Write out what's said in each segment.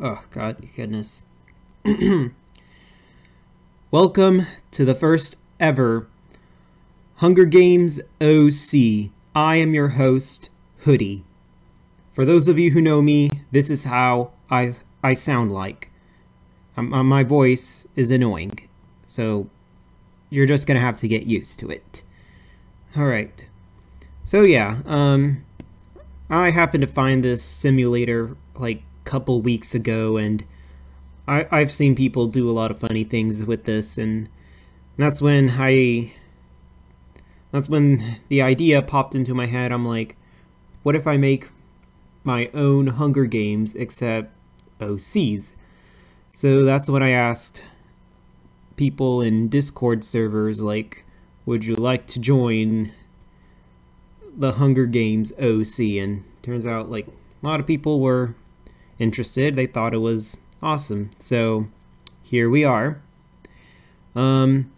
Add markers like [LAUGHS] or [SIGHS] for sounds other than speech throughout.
oh, God, goodness. [CLEARS THROAT] Welcome to the first ever Hunger Games OC. I am your host, Hoodie. For those of you who know me, this is how I, I sound like. My voice is annoying, so you're just gonna have to get used to it. Alright. So yeah, um, I happened to find this simulator like couple weeks ago, and I, I've seen people do a lot of funny things with this, and that's when I. That's when the idea popped into my head. I'm like, what if I make my own Hunger Games except OCs? So that's when I asked people in Discord servers, like, would you like to join the Hunger Games OC, and turns out like a lot of people were interested. They thought it was awesome. So here we are. Um,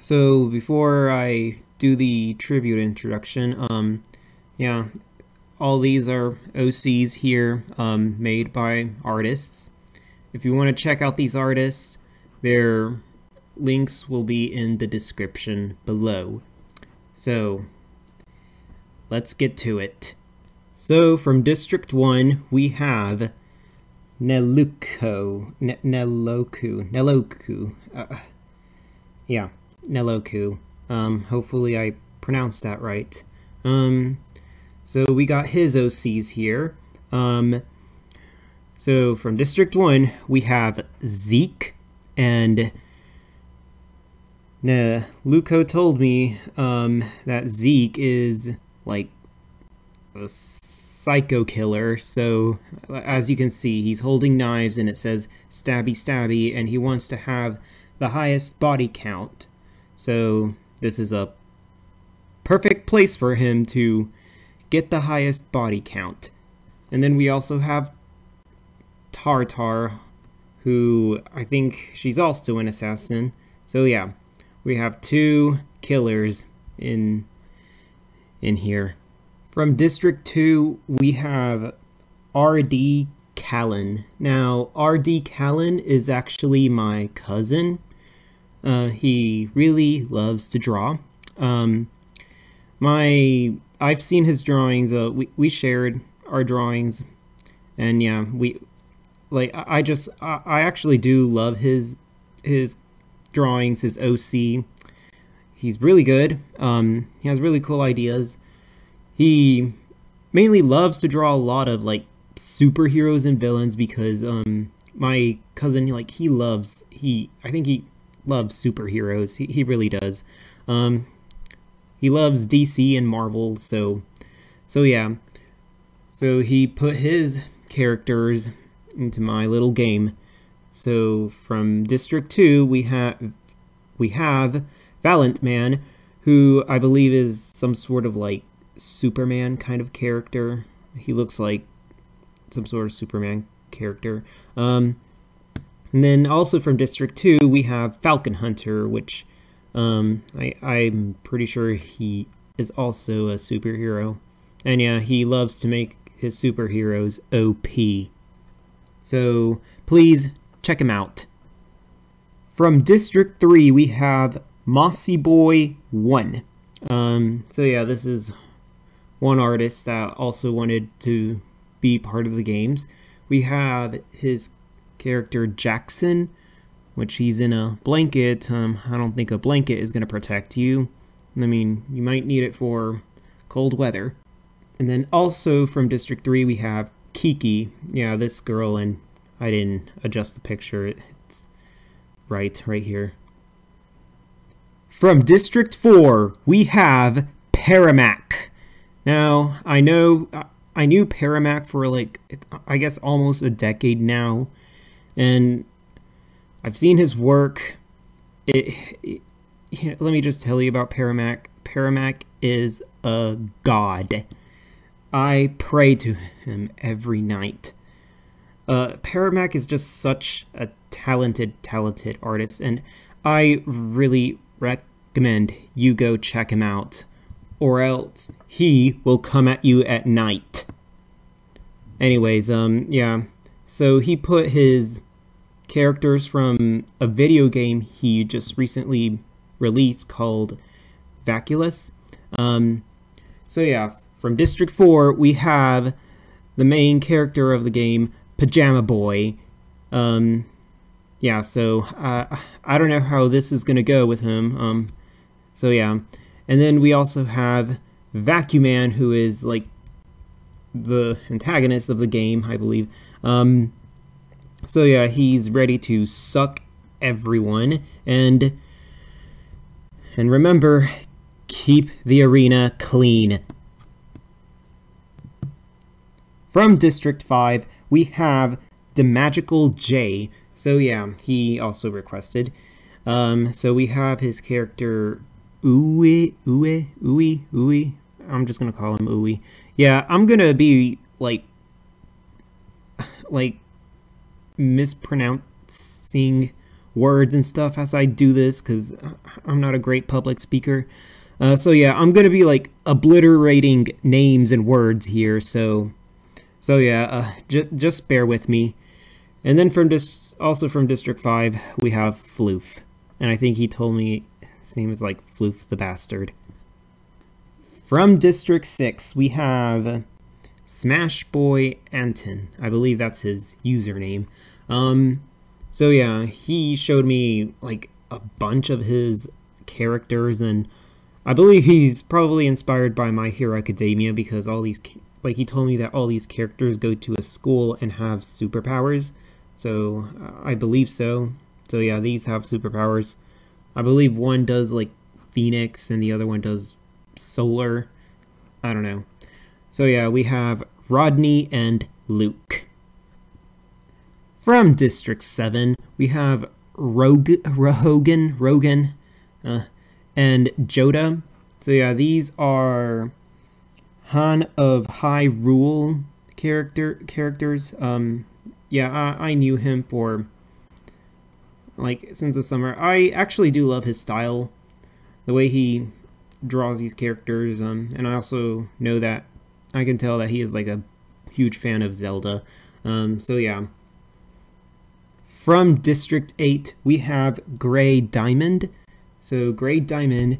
so before I do the tribute introduction, um, yeah, all these are OCs here um, made by artists. If you want to check out these artists, their links will be in the description below. So let's get to it. So from District 1, we have Neluko. Ne Neloku. Neloku. Uh, yeah, Neloku. Um, hopefully I pronounced that right. Um, so we got his OCs here. Um, so from District 1, we have Zeke, and Neluko told me um, that Zeke is like a psycho killer. So as you can see, he's holding knives and it says stabby stabby and he wants to have the highest body count. So this is a perfect place for him to get the highest body count. And then we also have Tartar, who I think she's also an assassin. So yeah, we have two killers in in here. From District 2, we have R.D. Kalin. Now, R.D. Kalin is actually my cousin. Uh, he really loves to draw. Um, my, I've seen his drawings. Uh, we, we shared our drawings. And yeah, we, like, I just, I, I actually do love his, his drawings, his OC he's really good. Um, he has really cool ideas. He mainly loves to draw a lot of like superheroes and villains because um, my cousin like he loves he I think he loves superheroes. He he really does. Um, he loves DC and Marvel. So so yeah. So he put his characters into my little game. So from District 2 we have we have Valiant Man, who I believe is some sort of like Superman kind of character. He looks like some sort of Superman character. Um, and then also from District 2, we have Falcon Hunter, which um, I, I'm pretty sure he is also a superhero. And yeah, he loves to make his superheroes OP. So please check him out. From District 3, we have Mossy Boy 1. Um, so yeah, this is one artist that also wanted to be part of the games. We have his character Jackson, which he's in a blanket. Um, I don't think a blanket is going to protect you. I mean, you might need it for cold weather. And then also from District 3 we have Kiki. Yeah, this girl, and I didn't adjust the picture. It's right, right here. From District 4, we have Parimak. Now, I know I knew Parimak for like I guess almost a decade now, and I've seen his work. It, it, let me just tell you about Parimak. Parimak is a god. I pray to him every night. Uh, Parimak is just such a talented, talented artist, and I really recommend you go check him out, or else he will come at you at night. anyways, um, yeah. So he put his characters from a video game he just recently released called Vaculus. Um, so yeah, from District 4, we have the main character of the game, Pajama Boy. Um, yeah, so uh, I don't know how this is going to go with him. Um, so yeah. And then we also have Vacuum Man, who is like the antagonist of the game, I believe. Um, so yeah, he's ready to suck everyone and and remember, keep the arena clean. From District 5, we have the Magical J. So yeah, he also requested. Um, so we have his character Uwe, Uwe, Uwe, Uwe. I'm just gonna call him Uwe. Yeah, I'm gonna be like, [SIGHS] like mispronouncing words and stuff as I do this because I'm not a great public speaker. Uh, so yeah, I'm gonna be like obliterating names and words here. So, so yeah, uh, just bear with me. And then from dis- also from District Five, we have Floof, and I think he told me his name is like Floof the Bastard. From District 6, we have Smash Boy Anton. I believe that's his username. Um, so yeah, he showed me like a bunch of his characters, and I believe he's probably inspired by My Hero Academia because all these, like he told me that all these characters go to a school and have superpowers. So uh, I believe so. So yeah, these have superpowers. I believe one does like Phoenix and the other one does Solar. I don't know. So yeah, we have Rodney and Luke. From District 7, we have Rogue, Rogan, Rogan, uh, and Joda. So yeah, these are Han of Hyrule character characters. Um, yeah, I, I knew him for like since the summer. I actually do love his style, the way he draws these characters. Um, and I also know that I can tell that he is like a huge fan of Zelda. Um, so yeah. From District 8, we have Gray Diamond. So Gray Diamond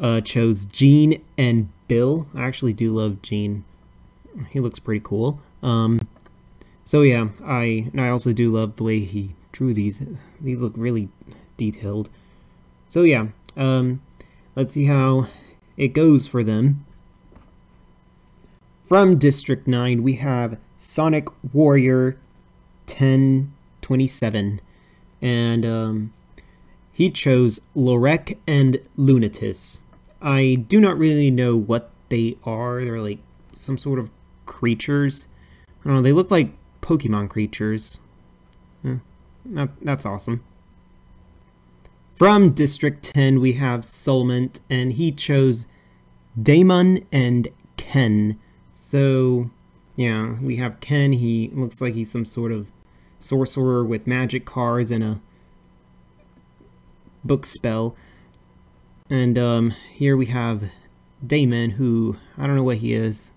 uh, chose Gene and Bill. I actually do love Gene. He looks pretty cool. Um, so yeah, I I also do love the way he drew these. These look really detailed. So yeah, um, let's see how it goes for them. From District 9, we have Sonic Warrior 1027. And um, he chose Lorek and Lunatus. I do not really know what they are. They're like some sort of creatures. I don't know, they look like Pokemon creatures. That, that's awesome. From District 10, we have Soulment, and he chose Damon and Ken. So, yeah, we have Ken. He looks like he's some sort of sorcerer with magic cards and a book spell. And um, here we have Damon, who I don't know what he is.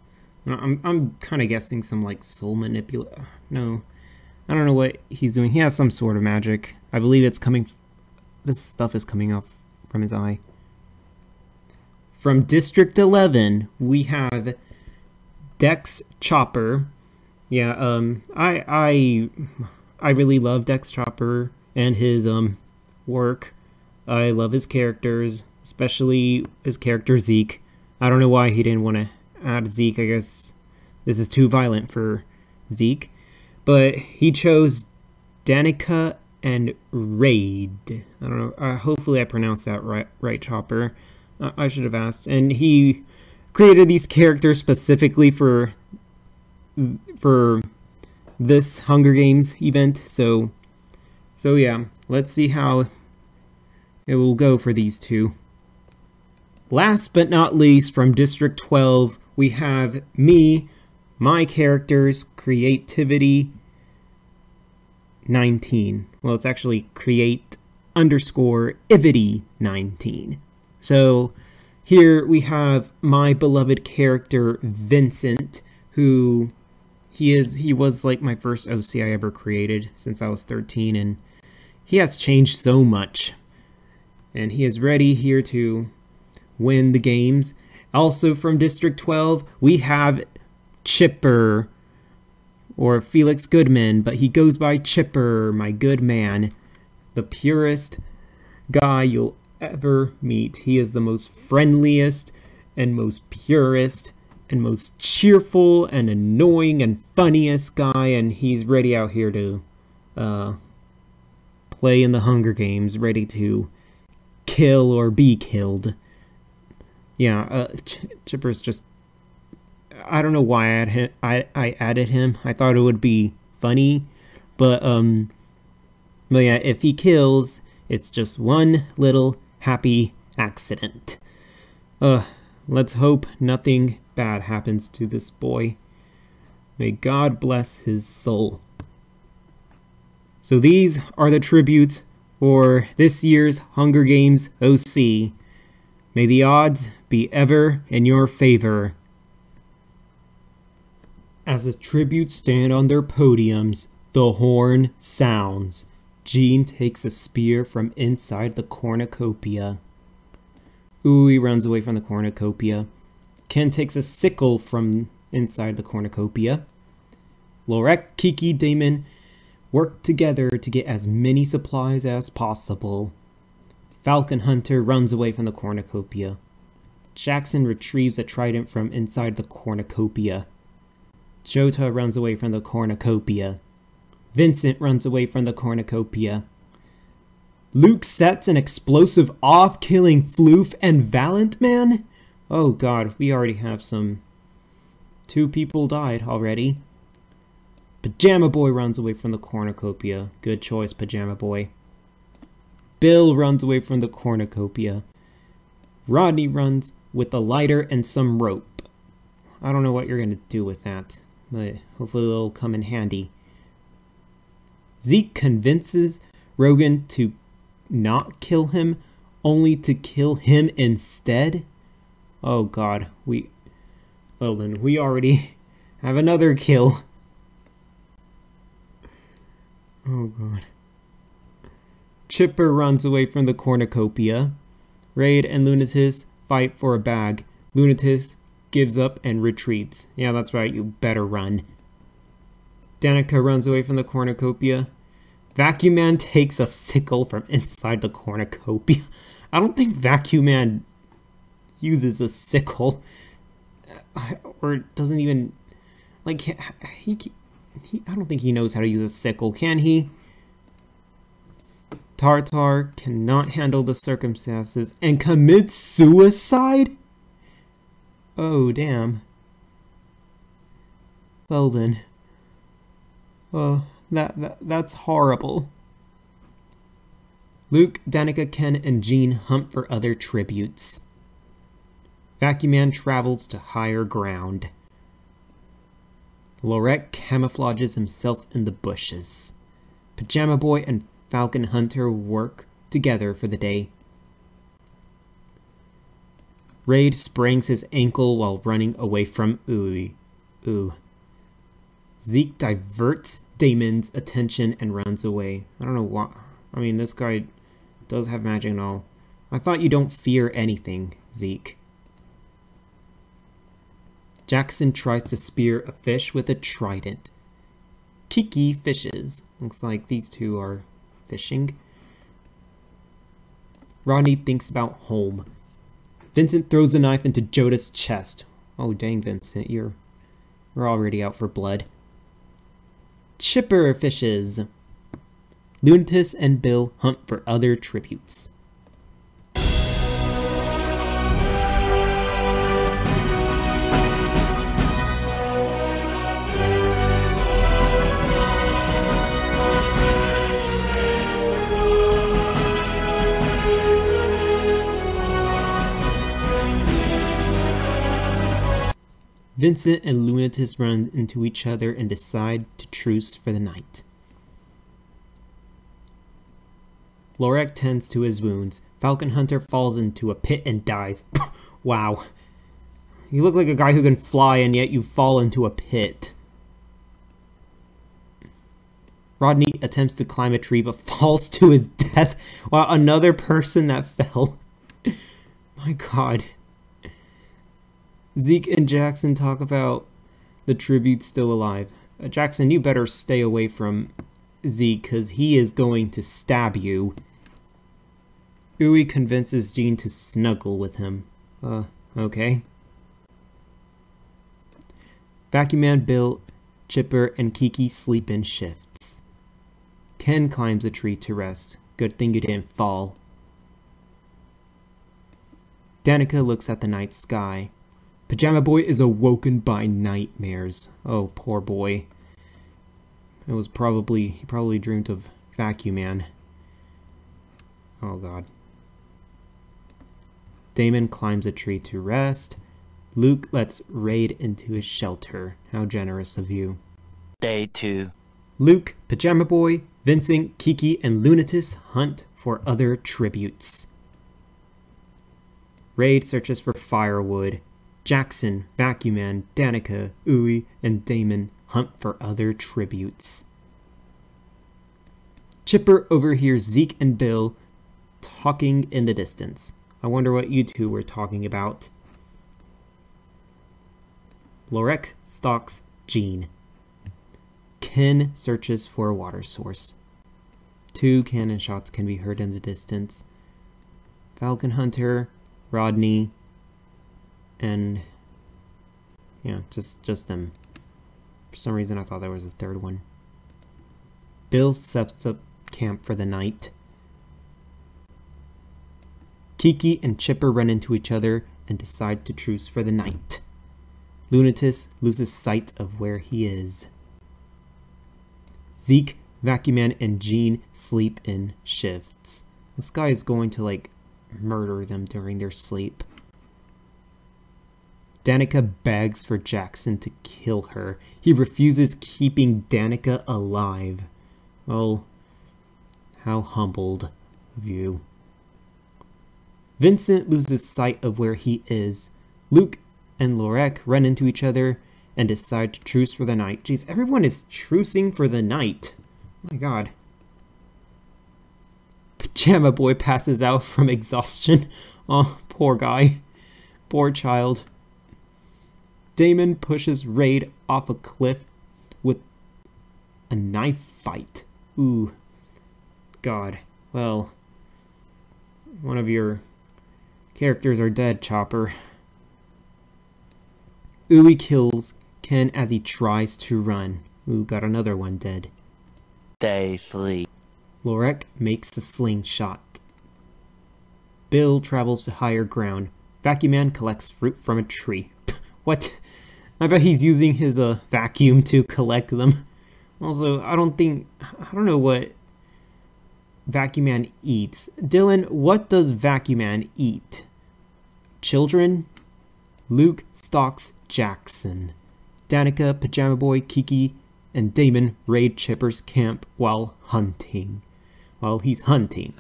I'm I'm kind of guessing some like soul manipula. No, I don't know what he's doing. He has some sort of magic. I believe it's coming. This stuff is coming off from his eye. From District 11, we have Dex Chopper. Yeah, um, I I I really love Dex Chopper and his um work. I love his characters, especially his character Zeke. I don't know why he didn't want to add Zeke. I guess this is too violent for Zeke. But he chose Danica and Raid. I don't know. Uh, hopefully, I pronounced that right, right Chopper. Uh, I should have asked. And he created these characters specifically for for this Hunger Games event. So, so yeah, let's see how it will go for these two. Last but not least, from District 12, we have me, my characters, creativity 19. Well, it's actually create underscore ivity 19. So here we have my beloved character Vincent, who he is he was like my first OC I ever created since I was 13 and he has changed so much. And he is ready here to win the games. Also from District 12, we have Chipper or Felix Goodman, but he goes by Chipper, my good man, the purest guy you'll ever meet. He is the most friendliest and most purest and most cheerful and annoying and funniest guy, and he's ready out here to uh, play in the Hunger Games, ready to kill or be killed. Yeah, uh, Ch Chipper's just. I don't know why I, him, I I added him. I thought it would be funny, but um, but yeah, if he kills, it's just one little happy accident. Uh, let's hope nothing bad happens to this boy. May God bless his soul. So these are the tributes for this year's Hunger Games OC. May the odds be ever in your favor. As the tributes stand on their podiums, the horn sounds. Jean takes a spear from inside the cornucopia. Uwe runs away from the cornucopia. Ken takes a sickle from inside the cornucopia. Lorek, Kiki, Damon work together to get as many supplies as possible. Falcon Hunter runs away from the cornucopia. Jackson retrieves a trident from inside the cornucopia. Jota runs away from the cornucopia. Vincent runs away from the cornucopia. Luke sets an explosive off, killing Floof and Valiant Man? Oh god, we already have some... Two people died already. Pajama Boy runs away from the cornucopia. Good choice, Pajama Boy. Bill runs away from the cornucopia. Rodney runs with a lighter and some rope. I don't know what you're going to do with that, but hopefully it'll come in handy. Zeke convinces Rogan to not kill him, only to kill him instead? Oh god, we... Well then, we already [LAUGHS] have another kill. Oh god. Chipper runs away from the cornucopia. Raid and Lunatus fight for a bag. Lunatus gives up and retreats. Yeah, that's right, you better run. Danica runs away from the cornucopia. Vacuum Man takes a sickle from inside the cornucopia. [LAUGHS] I don't think Vacuum Man uses a sickle. [LAUGHS] Or doesn't even... Like, he, he, he I don't think he knows how to use a sickle, can he? Tartar cannot handle the circumstances and commits suicide? Oh, damn. Well then. Oh. That, that that's horrible. Luke, Danica, Ken, and Jean hunt for other tributes. Vacuum Man travels to higher ground. Lorek camouflages himself in the bushes. Pajama Boy and Falcon Hunter work together for the day. Raid sprains his ankle while running away from Ooey. Ooh. Zeke diverts Damon's attention and runs away. I don't know why. I mean, this guy does have magic and all. I thought you don't fear anything, Zeke. Jackson tries to spear a fish with a trident. Kiki fishes. Looks like these two are fishing. Rodney thinks about home. Vincent throws a knife into Joda's chest. Oh dang, Vincent, you're, you're already out for blood. Chipper fishes. Lunatus and Bill hunt for other tributes. Vincent and Lunatus run into each other and decide to truce for the night. Lorek tends to his wounds. Falcon Hunter falls into a pit and dies. [LAUGHS] wow. You look like a guy who can fly and yet you fall into a pit. Rodney attempts to climb a tree but [LAUGHS] falls to his death while another person that fell. [LAUGHS] My god. Zeke and Jackson talk about the tribute still alive. Uh, Jackson, you better stay away from Zeke because he is going to stab you. Uwe convinces Jean to snuggle with him. Uh, okay. Vacuum Man, Bill, Chipper, and Kiki sleep in shifts. Ken climbs a tree to rest. Good thing you didn't fall. Danica looks at the night sky. Pajama Boy is awoken by nightmares. Oh, poor boy. It was probably, he probably dreamed of Vacuum Man. Oh god. Damon climbs a tree to rest. Luke lets Raid into his shelter. How generous of you. Day 2. Luke, Pajama Boy, Vincent, Kiki, and Lunatus hunt for other tributes. Raid searches for firewood. Jackson, Vacuum Man, Danica, Uwe, and Damon hunt for other tributes. Chipper overhears Zeke and Bill talking in the distance. I wonder what you two were talking about. Lorek stalks Jean. Ken searches for a water source. Two cannon shots can be heard in the distance. Falcon Hunter, Rodney, and yeah, just just them. For some reason, I thought there was a third one. Bill sets up camp for the night. Kiki and Chipper run into each other and decide to truce for the night. Lunatus loses sight of where he is. Zeke, Vacuum Man, and Jean sleep in shifts. This guy is going to, like, murder them during their sleep. Danica begs for Jackson to kill her. He refuses keeping Danica alive. Well, how humbled of you. Vincent loses sight of where he is. Luke and Lorek run into each other and decide to truce for the night. Jeez, everyone is trucing for the night. Oh my god. Pajama Boy passes out from exhaustion. [LAUGHS] Oh, poor guy. Poor child. Damon pushes Raid off a cliff with a knife fight. Ooh. God. Well, one of your characters are dead, Chopper. Uwe kills Ken as he tries to run. Ooh, got another one dead. Day 3. Lorek makes a slingshot. Bill travels to higher ground. Vacuum Man collects fruit from a tree. [LAUGHS] what? I bet he's using his uh, vacuum to collect them. Also, I don't think... I don't know what Vacuum Man eats. Dylan, what does Vacuum Man eat? Children? Luke stalks Jackson. Danica, Pajama Boy, Kiki, and Damon raid Chipper's camp while hunting. While he's hunting.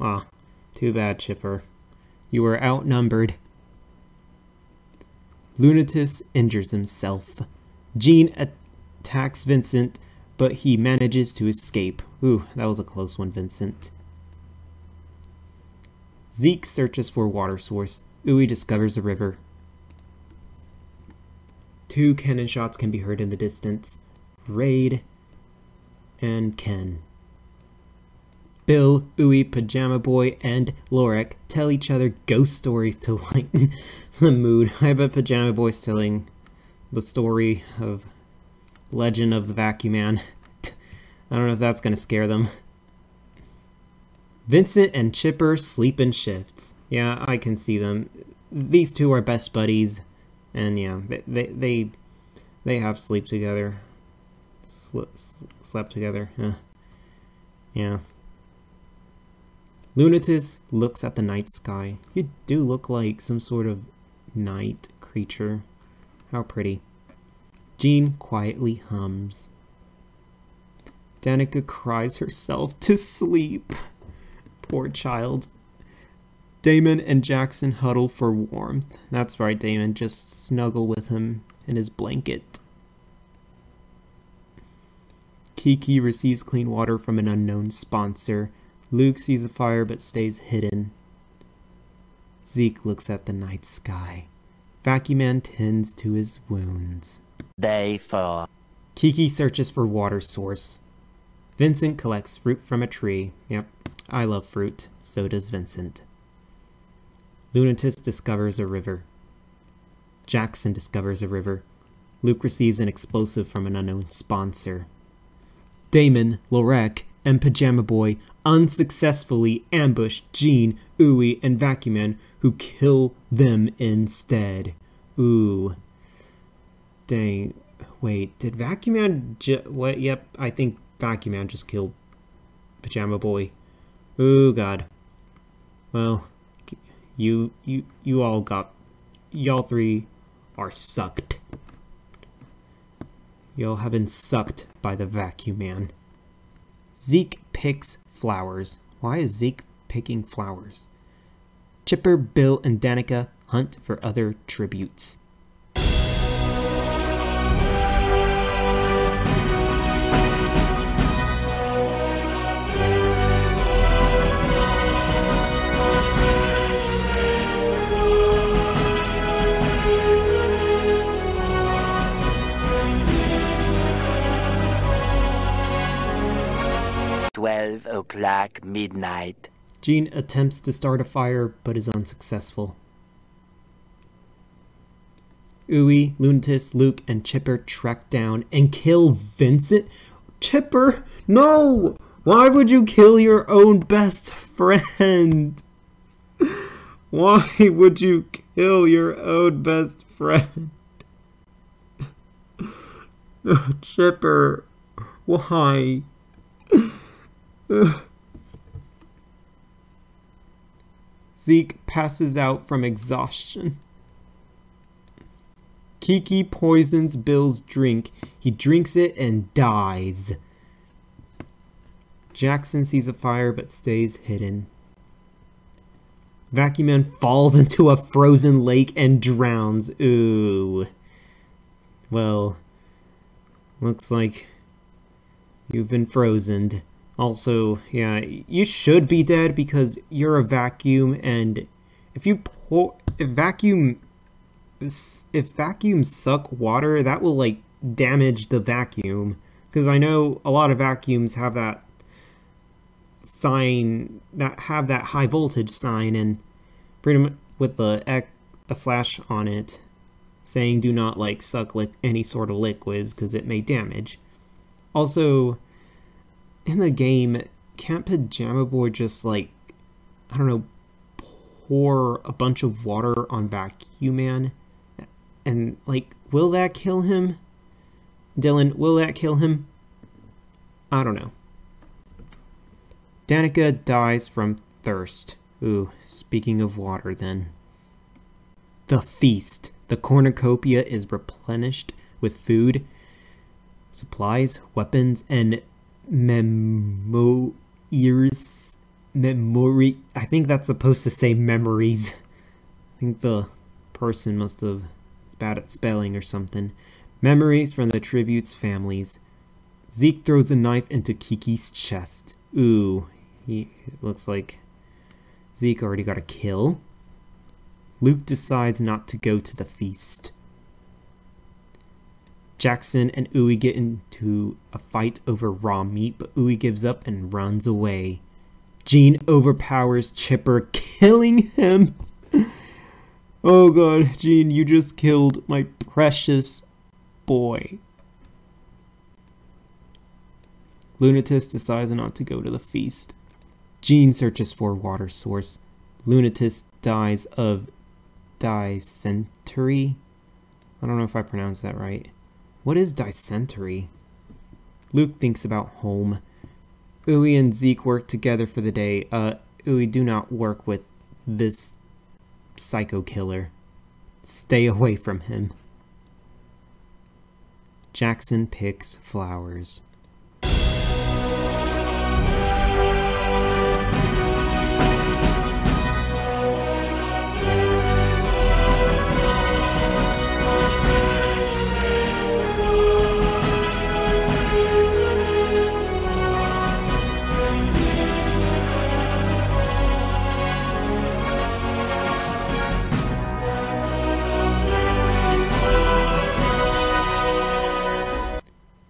Ah, too bad, Chipper. You were outnumbered. Lunatus injures himself. Jean attacks Vincent, but he manages to escape. Ooh, that was a close one, Vincent. Zeke searches for a water source. Uwe discovers a river. Two cannon shots can be heard in the distance. Raid and Ken. Bill, Uwe, Pajama Boy, and Lorek tell each other ghost stories to lighten [LAUGHS] the mood. I bet Pajama Boy's telling the story of Legend of the Vacuum Man. [LAUGHS] I don't know if that's going to scare them. Vincent and Chipper sleep in shifts. Yeah, I can see them. These two are best buddies, and yeah, they they they, they have sleep together. Sl slept together. Yeah. Lunatus looks at the night sky. You do look like some sort of night creature. How pretty. Jean quietly hums. Danica cries herself to sleep. Poor child. Damon and Jackson huddle for warmth. That's right, Damon. Just snuggle with him in his blanket. Kiki receives clean water from an unknown sponsor. Luke sees a fire but stays hidden. Zeke looks at the night sky. Vacuum Man tends to his wounds. Day 4. Kiki searches for water source. Vincent collects fruit from a tree. Yep, I love fruit. So does Vincent. Lunatus discovers a river. Jackson discovers a river. Luke receives an explosive from an unknown sponsor. Damon, Lorek, and Pajama Boy unsuccessfully ambush Jean, Ooey, and Vacuum Man, who kill them instead. Ooh. Dang. Wait, did Vacuum Man ju- what? Yep, I think Vacuum Man just killed Pajama Boy. Ooh, God. Well, you, you, you all got, y'all three are sucked. Y'all have been sucked by the Vacuum Man. Zeke picks flowers. Why is Zeke picking flowers? Chipper, Bill, and Danica hunt for other tributes. Twelve o'clock midnight. Jean attempts to start a fire but is unsuccessful. Ooey, Lunatus, Luke, and Chipper track down and kill Vincent. Chipper, no! Why would you kill your own best friend? [LAUGHS] Why would you kill your own best friend? [LAUGHS] Chipper, why? [LAUGHS] Zeke passes out from exhaustion. Kiki poisons Bill's drink. He drinks it and dies. Jackson sees a fire but stays hidden. Vacuum Man falls into a frozen lake and drowns. Ooh. Well, looks like you've been frozen. Also, yeah, you should be dead because you're a vacuum, and if you pour, if vacuum, if vacuums suck water, that will like damage the vacuum. Because I know a lot of vacuums have that sign that have that high voltage sign, and pretty much with the ec- a slash on it, saying do not like suck any sort of liquids because it may damage. Also in the game, can't Pajama Boy just like, I don't know, pour a bunch of water on Vacuum Man? And like, will that kill him? Dylan, will that kill him? I don't know. Danica dies from thirst. Ooh, speaking of water then. The feast. The cornucopia is replenished with food, supplies, weapons, and memo ears memory I think that's supposed to say memories. I think the person must have bad at spelling or something. Memories from the tribute's families. Zeke throws a knife into Kiki's chest. Ooh, he looks like Zeke already got a kill. Luke decides not to go to the feast. Jackson and Ooey get into a fight over raw meat, but Ooey gives up and runs away. Jean overpowers Chipper, [LAUGHS] killing him. oh god, Jean, you just killed my precious boy. Lunatus decides not to go to the feast. Jean searches for water source. Lunatus dies of dysentery. I don't know if I pronounced that right. What is dysentery? Luke thinks about home. Ooey and Zeke work together for the day. Uh, Ooey, do not work with this psycho killer. Stay away from him. Jackson picks flowers.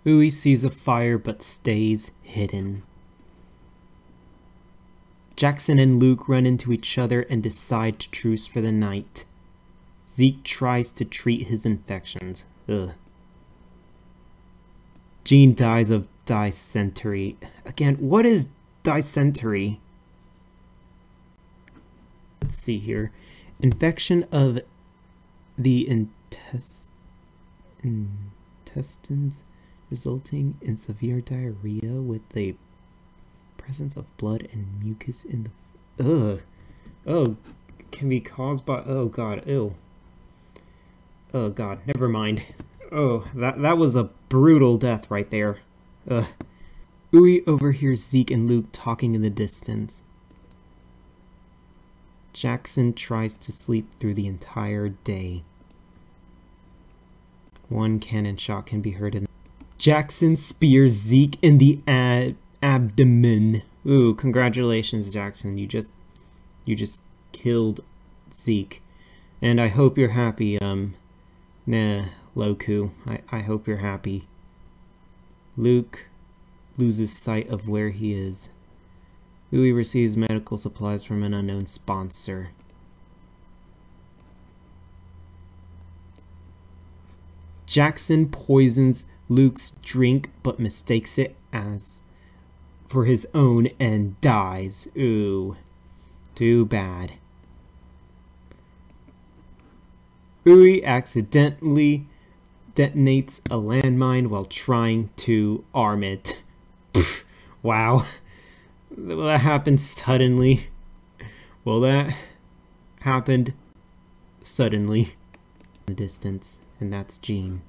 Uwe sees a fire but stays hidden. Jackson and Luke run into each other and decide to truce for the night. Zeke tries to treat his infections. Ugh. Jean dies of dysentery. Again, what is dysentery? Let's see here. Infection of the intest intestines resulting in severe diarrhea with the presence of blood and mucus in the ugh. Oh can be caused by oh god ew. Oh god never mind. Oh that that was a brutal death right there. Ugh. Uwe overhears Zeke and Luke talking in the distance. Jackson tries to sleep through the entire day. One cannon shot can be heard in Jackson spears Zeke in the ab abdomen. Ooh, congratulations, Jackson. You just you just killed Zeke. And I hope you're happy, um nah, Loku. I, I hope you're happy. Luke loses sight of where he is. Uwe receives medical supplies from an unknown sponsor. Jackson poisons Luke's drink but mistakes it as for his own and dies. Ooh. Too bad. Uwe accidentally detonates a landmine while trying to arm it. wow. Well, that happened suddenly. Well, that happened suddenly in the distance, and that's Jean.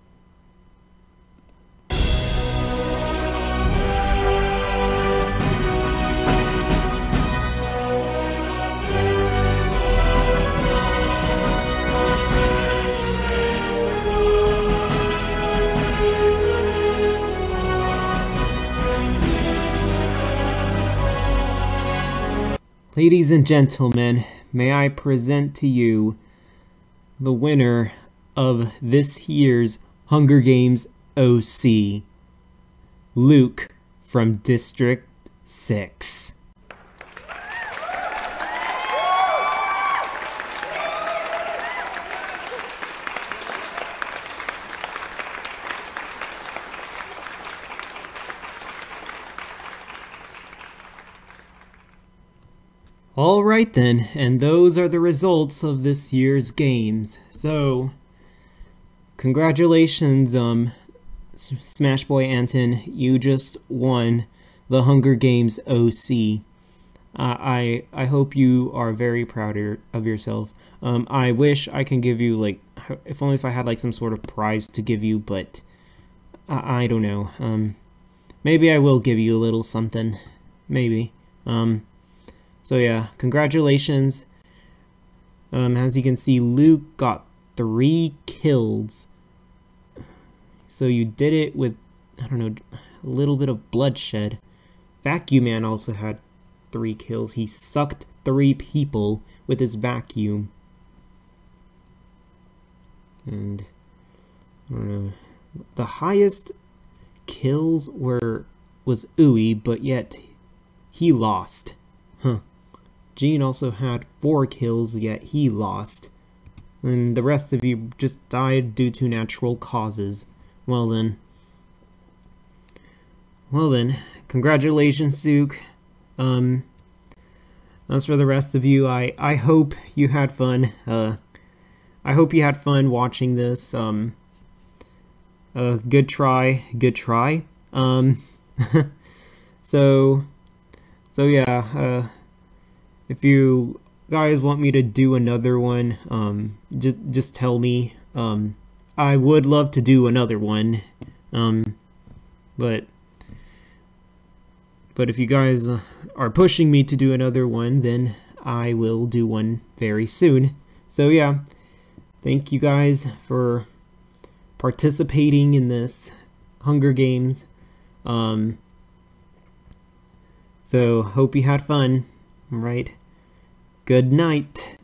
Ladies and gentlemen, may I present to you the winner of this year's Hunger Games OC, Luke from District 6. Alright then, and those are the results of this year's games. So, congratulations, um, Smash Boy Anton, you just won the Hunger Games OC. Uh, I I hope you are very proud of yourself. Um, I wish I can give you like, if only if I had like some sort of prize to give you, but I, I don't know. Um, maybe I will give you a little something. Maybe. Um, so yeah, congratulations. Um, as you can see, Luke got three kills. So you did it with, I don't know, a little bit of bloodshed. Vacuum Man also had three kills. He sucked three people with his vacuum. And, I don't know, the highest kills were was Uwe, but yet he lost. Huh. Jean also had four kills, yet he lost. And the rest of you just died due to natural causes. Well then. Well then, congratulations, Zook. Um, as for the rest of you, I, I hope you had fun. Uh, I hope you had fun watching this. Um, uh, good try, good try. Um, [LAUGHS] so, so yeah, uh, if you guys want me to do another one, um, just just tell me. Um, I would love to do another one, um, but but if you guys uh, are pushing me to do another one, then I will do one very soon. So yeah, thank you guys for participating in this Hunger Games. Um, so hope you had fun. Right. Good night.